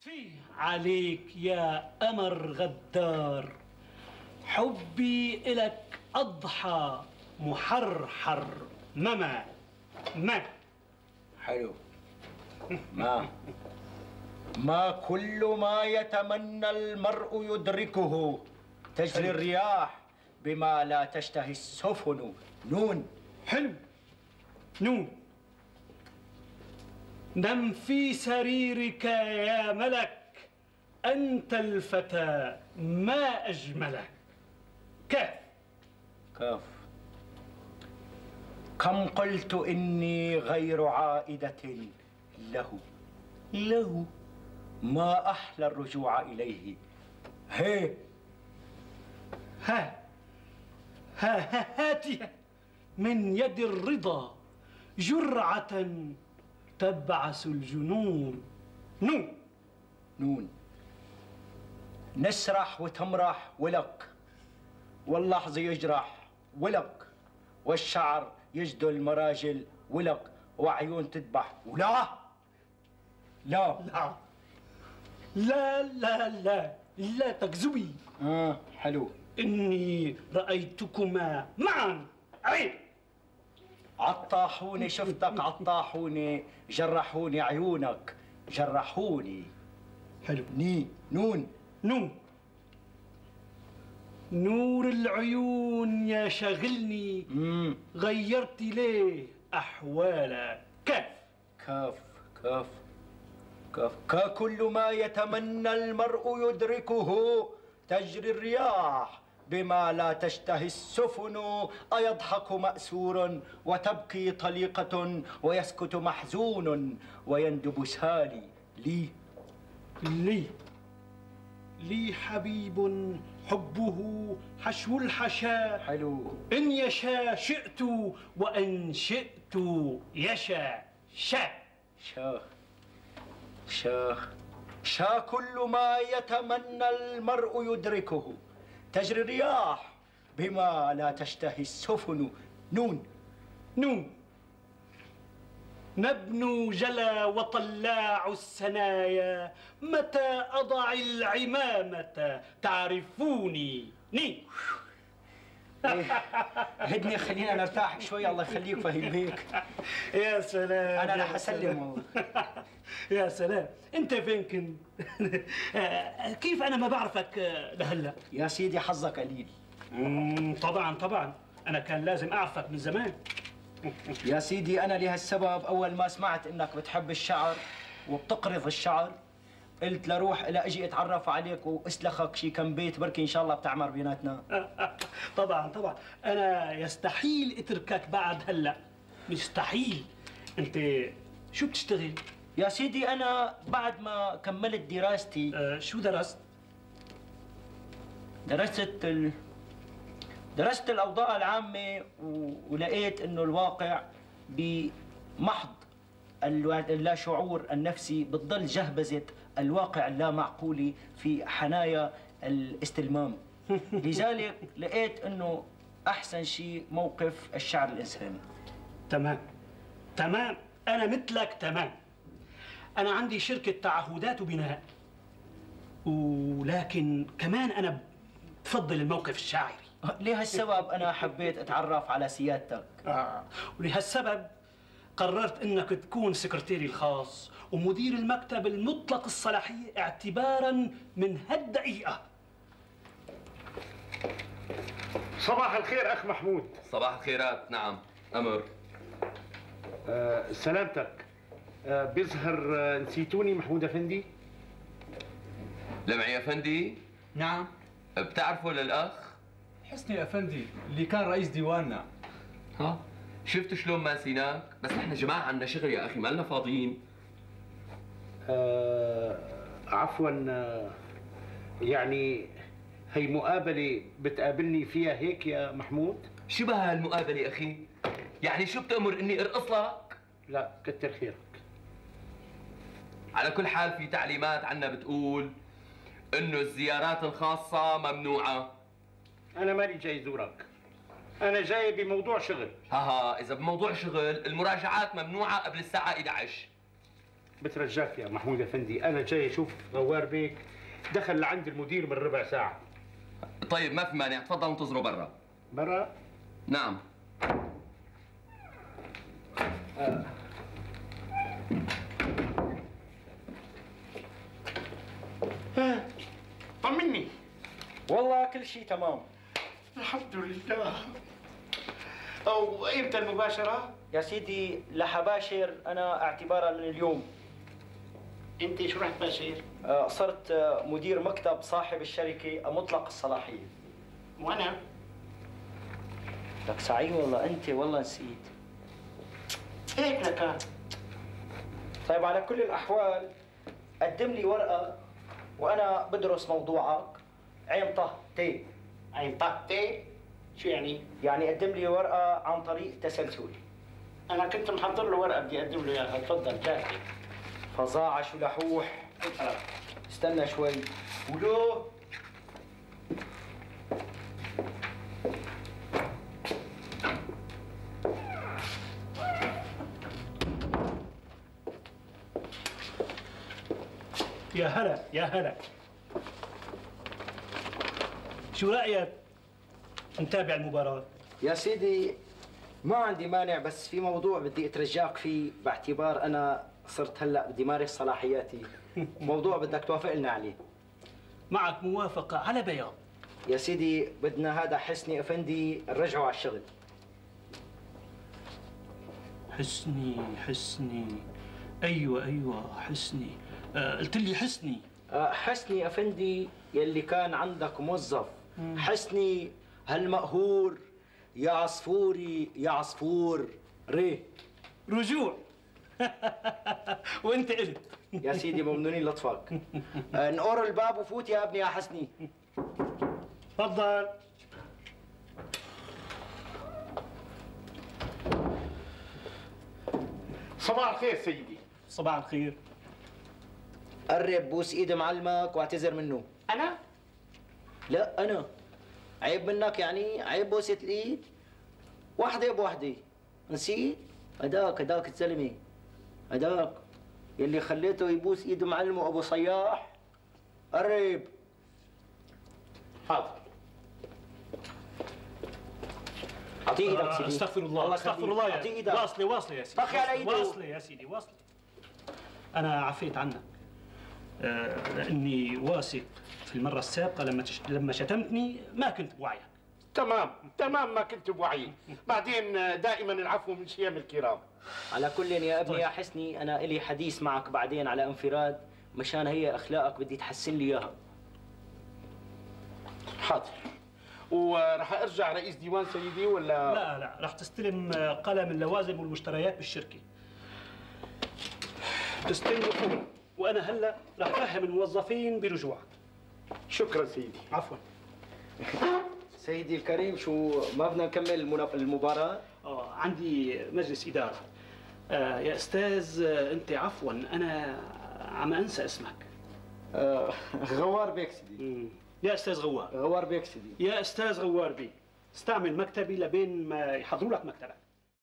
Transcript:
فيه عليك يا أمر غدار. حبي إلك أضحى محرحر. مما ما؟ حلو. ما؟ ما كل ما يتمنى المرء يدركه. تجري الرياح بما لا تشتهي السفن. نون. حلو. نون. نم في سريرك يا ملك أنت الفتى ما أجملك. كيف كاف. كم قلت إني غير عائدة له؟ له. ما أحلى الرجوع إليه؟ هي ها. ها هاتها من يد الرضا جرعة تبعث الجنون. نون. نون. نسرح وتمرح ولك. واللحظ يجرح ولك. والشعر يجدل المراجل ولك. وعيون تذبح ولا لا. لا. لا لا لا. لا تكذبي. آه حلو. إني رأيتكما معا. عيب. عطاحوني شفتك عطاحوني جرحوني عيونك جرحوني. حلو. ني نون. نون. نور العيون يا شاغلني. غيرت ليه أحوال. كيف كاف كاف كاف ككل ما يتمنى المرء يدركه تجري الرياح. بما لا تشتهي السفن أيضحك مأسور وتبكي طليقة ويسكت محزون ويندب سالي. لي. لي. لي حبيب حبه حشو الحشا. حلو. إن يشاء شئت وإن شئت يشاء شاء شاخ شاخ شا كل ما يتمنى المرء يدركه. تجري الرياح بما لا تشتهي السفن. نون. نون. نبن جلا وطلاع السنايا. متى أضع العمامة؟ تعرفوني. ني هدني خلينا نرتاح شوي. الله يخليك فهيم هيك يا سلام. أنا يا رح أسلم. والله. يا سلام. انت فين كنت كيف أنا ما بعرفك لهلا يا سيدي حظك قليل. طبعا طبعا. أنا كان لازم أعرفك من زمان. يا سيدي أنا لهالسبب أول ما سمعت إنك بتحب الشعر وبتقرض الشعر قلت لروح لا أجي أتعرف عليك وأسلخك شي كم بيت بركي إن شاء الله بتعمر بيناتنا. طبعا طبعا. أنا يستحيل أتركك بعد هلا. مستحيل. أنت شو بتشتغل؟ يا سيدي أنا بعد ما كملت دراستي آه شو درست؟ درست ال... درست الأوضاع العامة و... ولقيت إنه الواقع بمحض اللاشعور النفسي بتضل جهبذه الواقع اللامعقولي في حنايا الاستلمام. لذلك لقيت إنه أحسن شيء موقف الشعر الإنساني. تمام. تمام. أنا مثلك تمام. أنا عندي شركة تعهدات وبناء. ولكن كمان أنا بفضل الموقف الشاعري. لهالسبب أنا حبيت أتعرف على سيادتك. آه. ولهالسبب قررت إنك تكون سكرتيري الخاص ومدير المكتب المطلق الصلاحيه اعتبارا من هالدقيقه صباح الخير أخ محمود. صباح الخيرات نعم. أمر. أه سلامتك. بيظهر آه، نسيتوني محمود أفندي. لمعي أفندي؟ نعم. بتعرفوا للأخ حسني أفندي اللي كان رئيس ديواننا. ها؟ شفت شلون ماسيناك؟ بس نحن جماعة عنا شغل يا أخي ما لنا فاضيين. أه عفوا آه، يعني هي مقابلة بتقابلني فيها هيك يا محمود؟ شبه هالمقابلة أخي؟ يعني شو بتأمر إني أرقص لك؟ لا كتر خيرك. على كل حال في تعليمات عنا بتقول إنه الزيارات الخاصة ممنوعة. أنا مالي جاي زورك. أنا جاي بموضوع شغل. ها ها إذا بموضوع شغل المراجعات ممنوعة قبل الساعة 11 بترجاك يا محمود أفندي. أنا جاي أشوف غوار بيك دخل لعند المدير من ربع ساعة. طيب ما في مانع. تفضل انتظروا برا. برا؟ نعم طمني والله كل شيء تمام. الحمد لله. أو إمتى المباشرة؟ يا سيدي لحباشر أنا اعتبارا من اليوم أنت شو رحت باشير آه، صرت آه، مدير مكتب صاحب الشركة مطلق الصلاحية. وأنا لك سعيد والله أنت والله نسيت. هيك لكان طيب على كل الأحوال قدم لي ورقة وأنا بدرس موضوعك. عين طه تي. عين طهتي شو يعني؟ يعني قدم لي ورقة عن طريق تسلسل. أنا كنت محضر له ورقة بدي أقدم له إياها. تفضل جاهزه فظاعة شو لحوح. استنى شوي. ولو يا هلا يا هلا. شو رأيك؟ نتابع المباراة. يا سيدي ما عندي مانع بس في موضوع بدي أترجاك فيه باعتبار أنا صرت هلأ بدي مارس صلاحياتي. موضوع بدك توافق لنا عليه. معك موافقة على بياض. يا سيدي بدنا هذا حسني أفندي نرجعه على الشغل. حسني حسني. أيوه أيوه حسني. آه قلت لي حسني. آه، حسني أفندي يلي كان عندك موظف. حسني هالمقهور يا عصفوري يا عصفور. ري. رجوع. وانت قلت يا سيدي ممنونين لطفك آه، نقور الباب وفوت يا ابني يا حسني. تفضل. صباح الخير سيدي. صباح الخير. قرب بوس إيد معلمك واعتذر منه. أنا؟ لا أنا. عيب منك يعني عيب بوسة الايد وحده بوحده نسيت؟ هداك هداك الزلمه هداك. يلي خليته يبوس إيد معلمه أبو صياح. قرب حاضر. أعطيه إيدك آه، سيدي. أستغفر الله أستغفر. الله أعطيه يا إيدك. واصله واصله يا سيدي. طخي على إيده. واصله يا سيدي واصله أنا عفيت عنك. آه، لاني واثق في المرة السابقة لما تش... لما شتمتني ما كنت بوعيك تمام تمام ما كنت بوعي بعدين دائما العفو من شيم الكرام. على كل يا ابني طيب. يا حسني أنا إلي حديث معك بعدين على انفراد مشان هي أخلاقك بدي تحسن لي إياها. حاضر. وراح أرجع رئيس ديوان سيدي ولا؟ لا لا راح تستلم قلم اللوازم والمشتريات بالشركة. تستلمه فورا وأنا هلأ راح أفهم الموظفين برجوعك. شكرا سيدي. عفوا. سيدي الكريم شو ما بدنا نكمل المباراة؟ آه عندي مجلس إدارة. آه يا أستاذ آه، أنت عفوا أنا عم أنسى اسمك. آه غوار بيك سيدي. يا أستاذ غوار. غوار بيك سيدي يا أستاذ غوار بي استعمل مكتبي لبين ما يحضروا لك مكتبك.